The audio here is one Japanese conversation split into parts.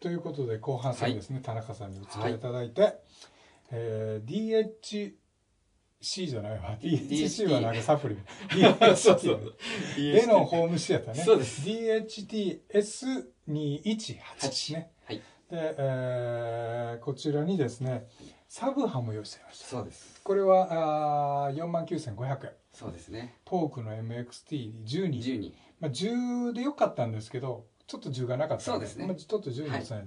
ということで後半戦ですね、田中さんにお付き合いいただいて、えー DHC じゃないわ。DHC はなんかサプリメント。そうそう DHT でのホームシアターね。そうです。DHTS218 ね、はい。で、えーこちらにですねサブハも用意してました。そうです。これはあ4万9500円。そうですね。トークの MXT12 10人まあ、10でよかったんですけどちょっと10がなかったんそうですね。まあ、ちょっと10につない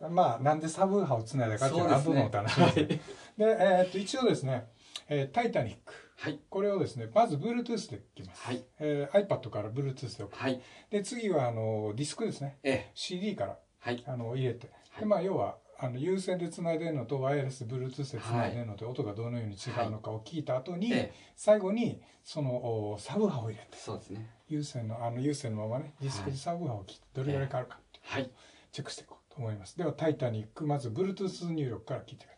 で、まあなんでサブ波をつないだかっていうのは後のお話ですね。で、えーっと一応ですね、えータイタニック」はい。これをですねまず Bluetooth で聞きます、はい。えー iPad から Bluetooth で送る。はい。で次はあのディスクですね。ええ。CD からはい。あの入れて、はい。でまあ要はあの有線でつないでるのとワイヤレス Bluetooth でつないでるので音がどのように違うのかを聞いた後に、ええ。最後にそのおサブ波を入れて。そうですね。有線のあの有線のままねディスクでサブ波を切ってどれぐらい変わるかっていうはい。チェックしていこうと思います。では「タイタニック」まず Bluetooth 入力から聞いてみたいと思いますはい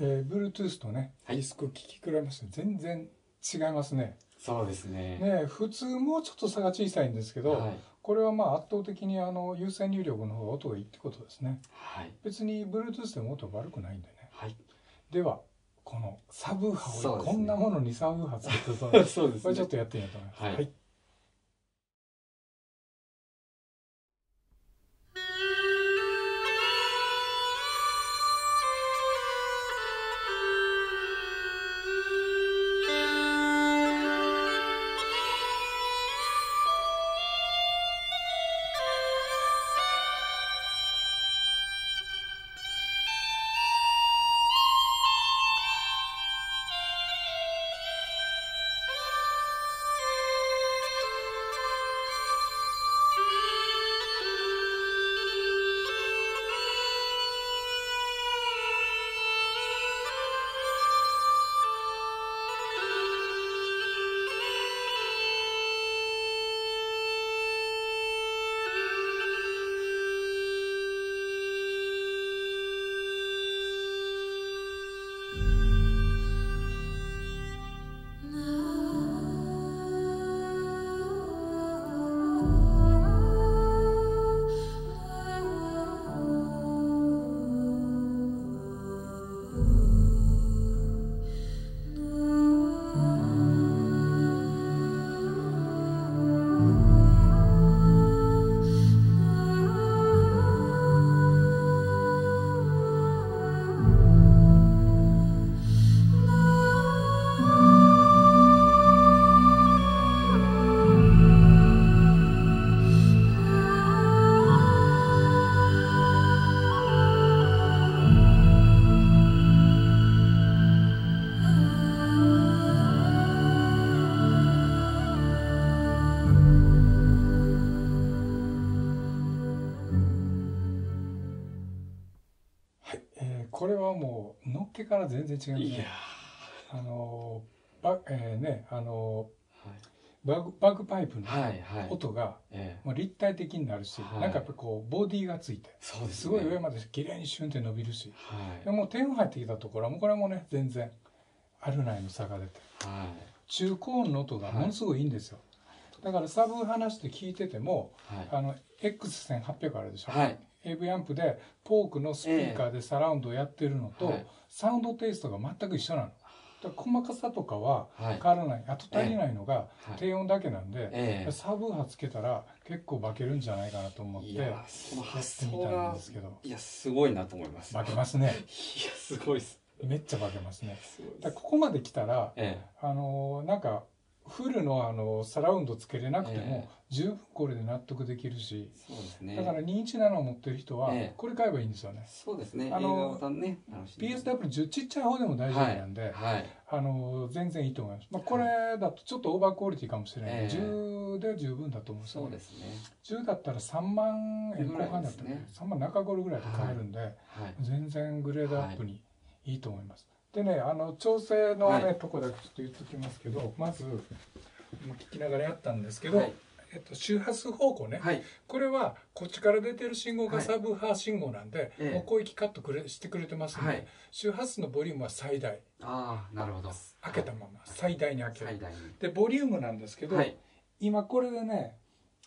えー、Bluetooth とねはい。ディスク聞き比べますと全然違いますね。そうですね。ね普通もうちょっと差が小さいんですけど、はい。これはまあ圧倒的にあの有線入力の方が音がいいってことですね。はい。別に Bluetooth でも音悪くないんでね。はい。ではこのサブウーハーをね。こんなものにサブウーハーつけて そうですこれちょっとやってみようと思います。はい。はい、っけから全然違いますね。いやあのーバえーねあのバグバグパイプのはいはい。はい音がええ。もう立体的になるし、はい。なんかやっぱこうボディがついてすね。すごい上まで綺麗にシュンって伸びるしはい。でもう点入ってきたところはもうこれもね全然あるないの差が出ては中高音の音がものすごいいいんですよ、だからサブ話して聞いててもいはい。あの X1800 あるでしょ、はい AV アンプでポークのスピーカーでサラウンドをやってるのと、はい。サウンドテイストが全く一緒なの。細かさとかははい。変わらない、あと足りないのがはい。低音だけなんで、えサブ波つけたら結構化けるんじゃないかなと思ってその発みたん想がですけど。いやすごいなと思います。化けますね。いやすごいです。めっちゃ化けますね。だここまで来たらえ。あのーなんかフルのあのサラウンドつけれなくてもえ十分これで納得できるしえそうですね。だから217を持ってる人はええ。これ買えばいいんですよね。そうですね。あのね楽しんで。PSW10 ちっちゃい方でも大丈夫なんで、はい。あの全然いいと思います、まあ、これだとちょっとオーバークオリティかもしれない、ええ。10で十分だと思うんですよね。そうですね。10だったら3万円後半だったら、ねです3万中頃ぐらいで買えるんで、はい。全然グレードアップにいいと思います、でねあの調整のね、はい。とこだけちょっと言っときますけどまず今聞きながらやったんですけど、はい。えっと、周波数方向ね、はい。これはこっちから出てる信号がはい。サブハー信号なんで、ええ。もう広域カットくれしてくれてますんで、はい。周波数のボリュームは最大。ああなるほど。開けたまま最大に開ける、でボリュームなんですけど、はい。今これでね、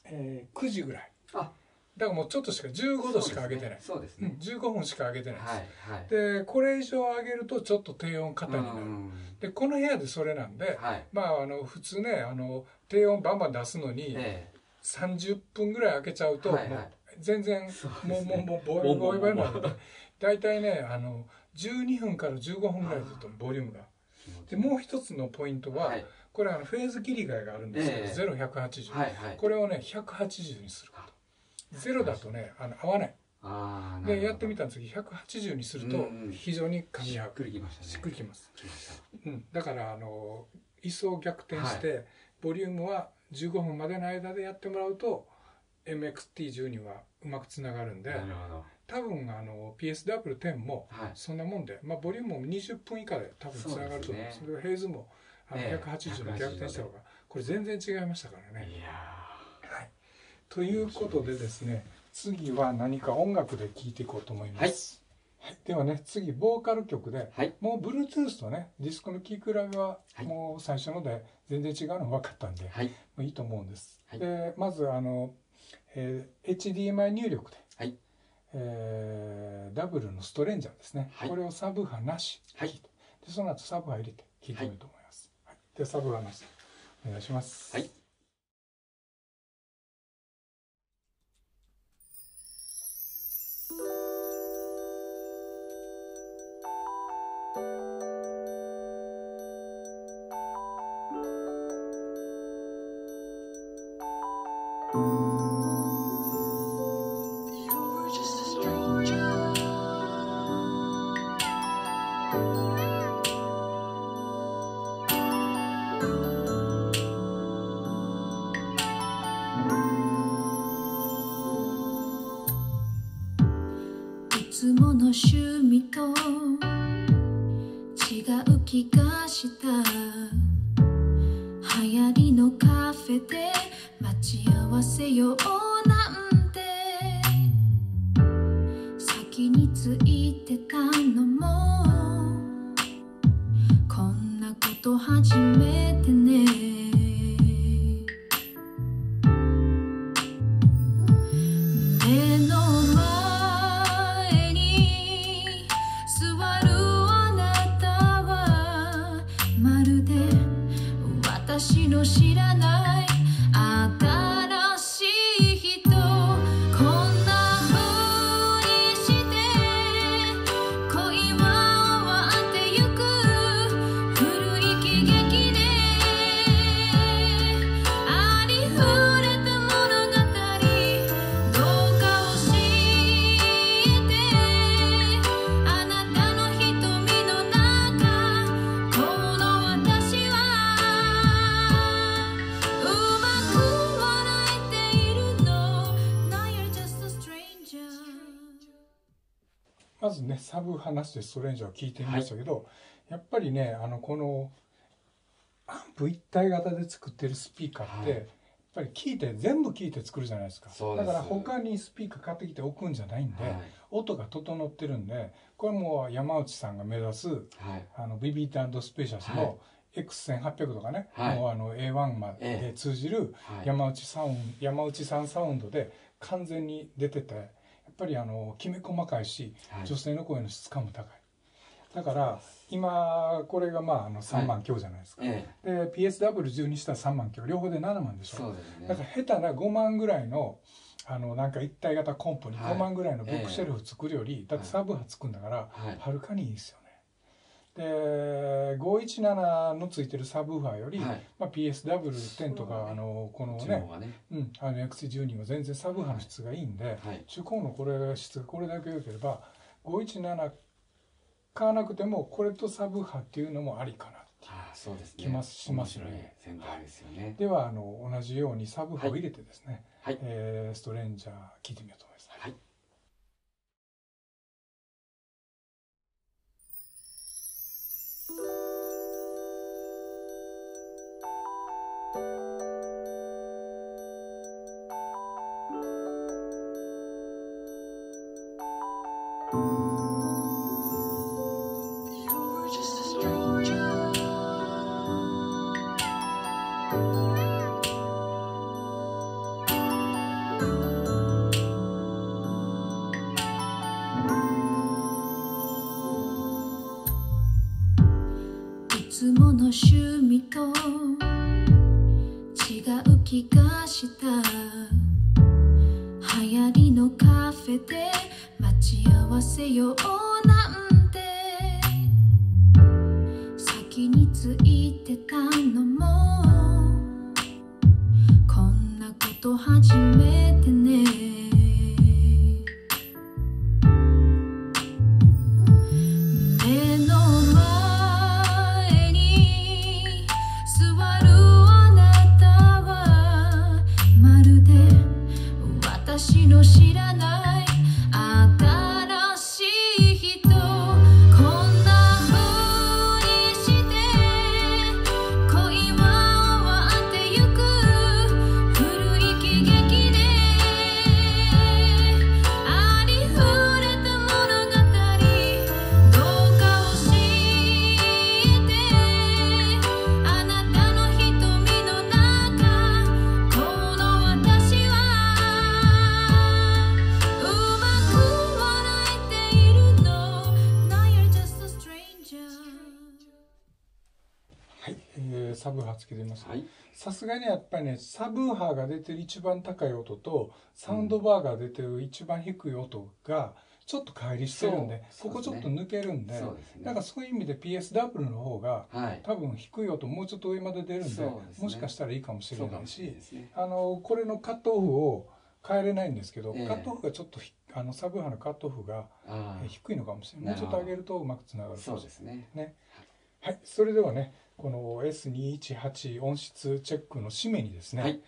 えー9時ぐらい。あだからもうちょっとしか15度しか上げてない、うんそうですね、15分しか上げてないです、はいはい。でこれ以上上げるとちょっと低音肩になる、うん。でこの部屋でそれなんで、はい。まああの普通ねあの低音バンバン出すのにえ30分ぐらい開けちゃうと、はいはい。もう全然そうですもうねもうもうボイボイボイなので大体ねあの12分から15分ぐらいだとボリュームがえでもう一つのポイントは、はいこれあのフェーズ切り替えがあるんですけど、ええ0180、はいはいこれをね180にすることゼロだとねあの合わない。でやってみたんですけど180にすると非常に噛み合うしっくりきましたね。しっくりきます、うん、だからあの位相逆転して、ボリュームは15分までの間でやってもらうと MXT12 はうまくつながるんでなるほど。多分あの PSW10 もはい。そんなもんで、まあ、ボリュームも20分以下で多分つながると思いますそうそれからヘイズもあのええ180の逆転した方がこれ全然違いましたからね。いやはい、ということでですね次は何か音楽で聴いていこうと思います。はい。ではね次ボーカル曲ではい。もう Bluetooth とねディスクの聴き比べははい。もう最初ので全然違うの分かったんで、はい。もういいと思うんです。はい。でまずあのえー HDMI 入力で、はい。えーダブルのストレンジャーですね、はい。これをサブ波なしはい。てでその後サブ波入れて聞いてみようと思います、はい。でサブ波なしお願いします。はいい気がした私の知らないまずねサブ話してストレンジャーを聞いてみましたけど、やっぱりねあのこのアンプ一体型で作ってるスピーカーって、はい。やっぱり聞いて全部聞いて作るじゃないですか。だから他にスピーカー買ってきて置くんじゃないんで、はい。音が整ってるんでこれもう山内さんが目指すはい。あのビビートスペシャスの X1800 とかね、はい。もうあの A1 まえで通じるはい。山内サウン山内さんサウンドで完全に出ててぱりあのきめ細かいし、はい。女性の声の質感も高い。だから今これがまああの3万強じゃないですか、ええ。で PSW10 にしたら3万強両方で7万でしょ。そうですね。だから下手な5万ぐらいのあのなんか一体型コンポにはい。5万ぐらいのブックシェルフ作るより、だってサブ波つくんだから、はい。はるかにいいですよ。ね。で517のついてるサブウーファーより、はい。まあ、PSW10 とか、ね。あのこの中ねね。うん、あの XC12 は全然サブ波の質がいいんで、はい。中高のこれが質がこれだけ良ければ517買わなくてもこれとサブ波っていうのもありかなああそうですね。きますしますね。ですよね。ではあの同じようにサブ波を入れてですね、はい。えーストレンジャー聞いてみようと趣味と違う気がした。流行りのカフェで待ち合わせようなんて。先についてたのもさすがにやっぱりねサブウーハーが出てる一番高い音とサウンドバーが出てる一番低い音がちょっと乖離してるんでそうここちょっと抜けるんでそうですね。だからそういう意味で PSW の方がはい。多分低い音もうちょっと上まで出るんでね。もしかしたらいいかもしれないしあのこれのカットオフを変えれないんですけど、ええ。カットオフがちょっとひあのサブウーハーのカットオフが低いのかもしれない。もうちょっと上げるとうまくつながあるかもしれそうですねね。はい。それではねこの S218 音質チェックの締めにですね、はい。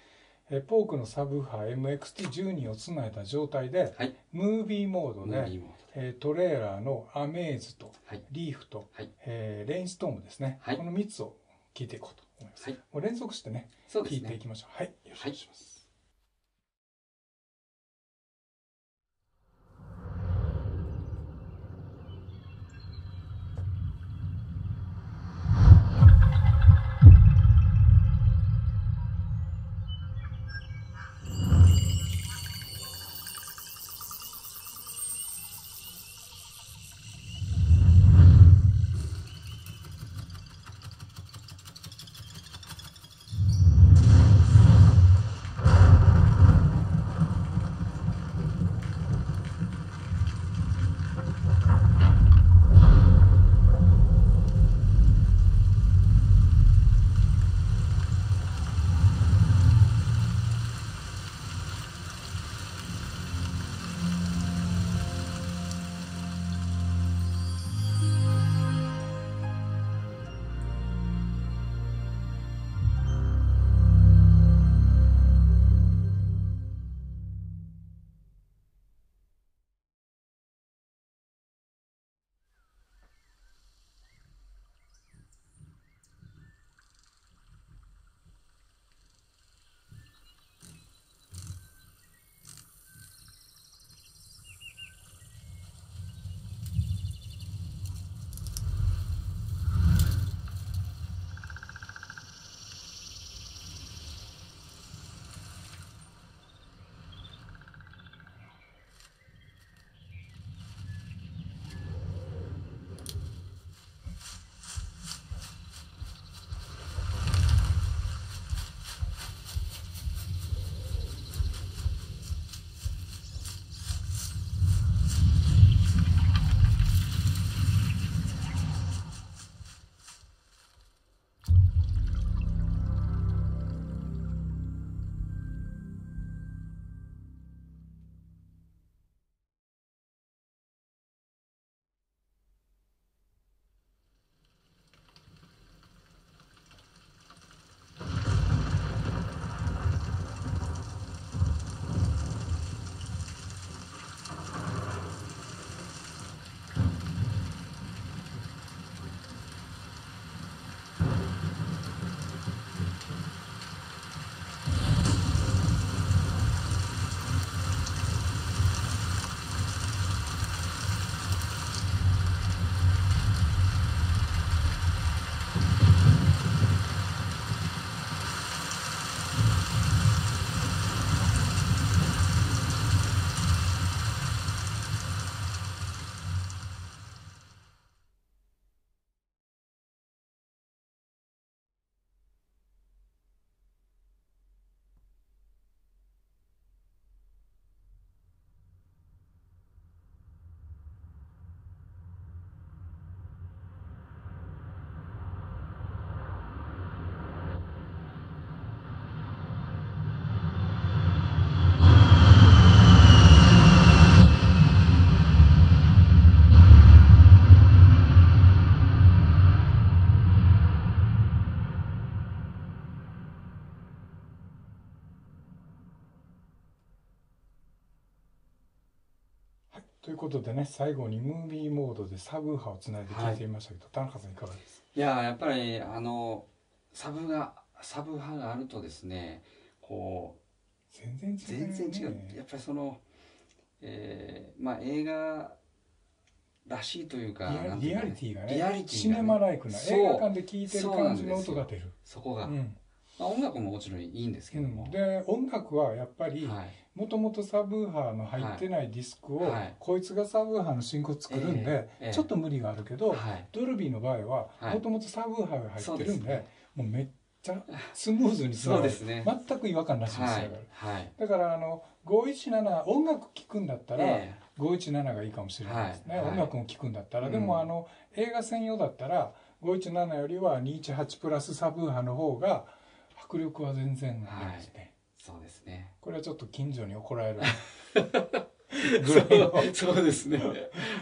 えポークのサブハー MXT12 をつないだ状態で、はい。ムービーモードで、ムービーモード。えートレーラーのアメーズとはい。リーフと、はい。えーレインストームですね、はい。この3つを聞いていこうと思います、はい。もう連続してねね。聞いていきましょう。はい。よろしくお願いします、ということでね最後にムービーモードでサブウーハーをつないで聞いてみましたけど、田中さんいかがです？かいややっぱりあのサブがサブ派があるとですねこ全然違うう、ね、全然違う。やっぱりその、えーまあ映画らしいというかリアリティがねリアリティがねシネマライクな映画館で聴いてる感じの音が出る。そこが、うん。まあ、音楽ももちろんいいんですけども、で音楽はやっぱりはいもともとサブウーハーの入ってないディスクを、はい。こいつがサブウーハーの進行作るんで、ええ。ちょっと無理があるけど、はい。ドルビーの場合ははい。もともとサブウーハーが入ってるんでそうですね。もうめっちゃスムーズにつながる。ね。全く違和感なしにつながはい。る、はい。だからあの517音楽聴くんだったら、え517がいいかもしれないですね、はい。はい音楽も聴くんだったら、うん。でもあの映画専用だったら517よりは218プラスサブーハの方が迫力は全然ありますね、えそうですね。これはちょっと近所に怒られる ぐらいのそうですね。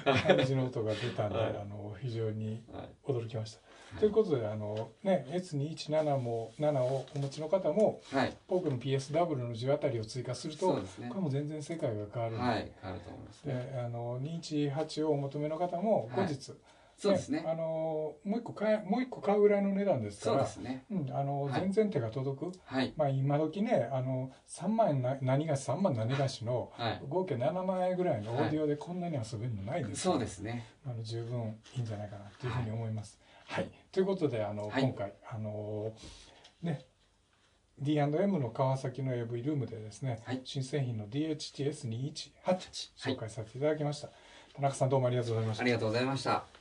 感じの音が出たんで、はい。あの非常にはい驚きました。はい。ということであの、ね、S217 も7をお持ちの方もはい。ポークの PSW の10あたりを追加するとそうですね。これも全然世界が変わるので,、はいあると思いますね。であの218をお求めの方も後日、そうですね。あのもう一個買えもう一個買うぐらいの値段ですかそうらですね。うん、あのはい。全然手が届く、はい。まあ今時ねあの3万円な何がし3万何がしのはい。合計7万円ぐらいのオーディオでこんなに遊べるのないですからそうですね。あの十分いいんじゃないかなというふうに思います。はい、ということであの、はい。今回あのね D&M の川崎の AV ルームでですね、はい。新製品の DHTS218 はい。紹介させていただきました。田中さんどうもありがとうございました。あり。がとうございました